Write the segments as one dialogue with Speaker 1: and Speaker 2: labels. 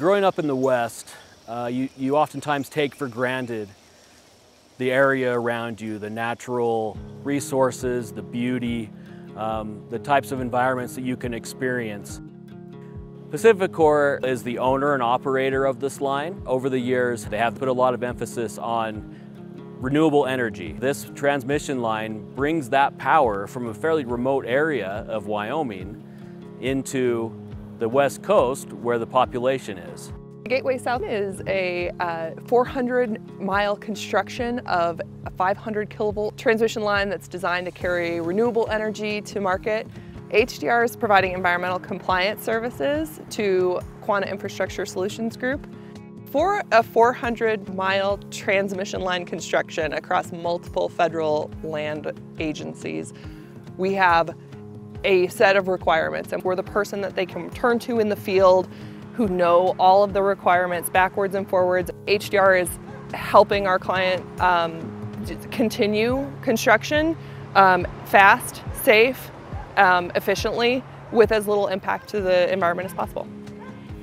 Speaker 1: Growing up in the West, uh, you, you oftentimes take for granted the area around you, the natural resources, the beauty, um, the types of environments that you can experience. PacifiCorp is the owner and operator of this line. Over the years, they have put a lot of emphasis on renewable energy. This transmission line brings that power from a fairly remote area of Wyoming into the west coast where the population is.
Speaker 2: Gateway South is a uh, 400 mile construction of a 500 kilovolt transmission line that's designed to carry renewable energy to market. HDR is providing environmental compliance services to Quanta Infrastructure Solutions Group. For a 400 mile transmission line construction across multiple federal land agencies, we have a set of requirements and we're the person that they can turn to in the field who know all of the requirements backwards and forwards. HDR is helping our client um, continue construction um, fast, safe, um, efficiently, with as little impact to the environment as possible.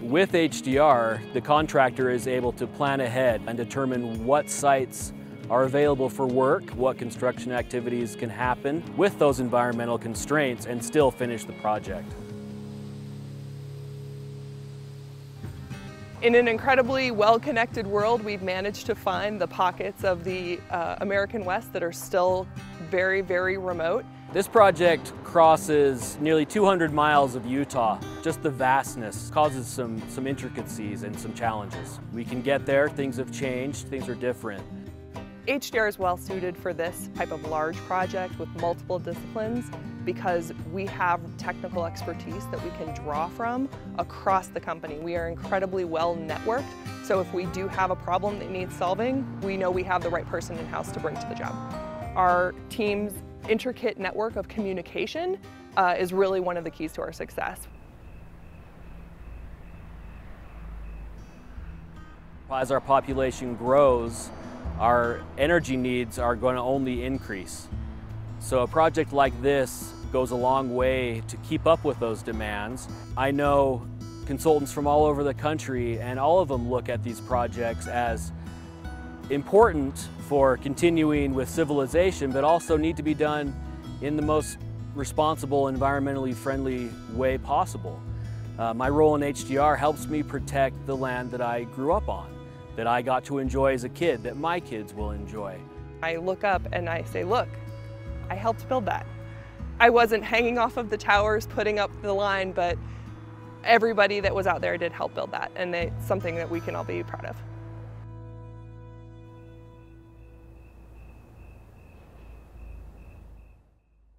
Speaker 1: With HDR, the contractor is able to plan ahead and determine what sites are available for work, what construction activities can happen with those environmental constraints and still finish the project.
Speaker 2: In an incredibly well-connected world, we've managed to find the pockets of the uh, American West that are still very, very remote.
Speaker 1: This project crosses nearly 200 miles of Utah. Just the vastness causes some, some intricacies and some challenges. We can get there, things have changed, things are different.
Speaker 2: HDR is well suited for this type of large project with multiple disciplines because we have technical expertise that we can draw from across the company. We are incredibly well networked, so if we do have a problem that needs solving, we know we have the right person in-house to bring to the job. Our team's intricate network of communication uh, is really one of the keys to our success.
Speaker 1: As our population grows, our energy needs are going to only increase. So a project like this goes a long way to keep up with those demands. I know consultants from all over the country and all of them look at these projects as important for continuing with civilization, but also need to be done in the most responsible, environmentally friendly way possible. Uh, my role in HDR helps me protect the land that I grew up on, that I got to enjoy as a kid, that my kids will enjoy.
Speaker 2: I look up and I say, look, I helped build that. I wasn't hanging off of the towers, putting up the line, but everybody that was out there did help build that, and it's something that we can all be proud of.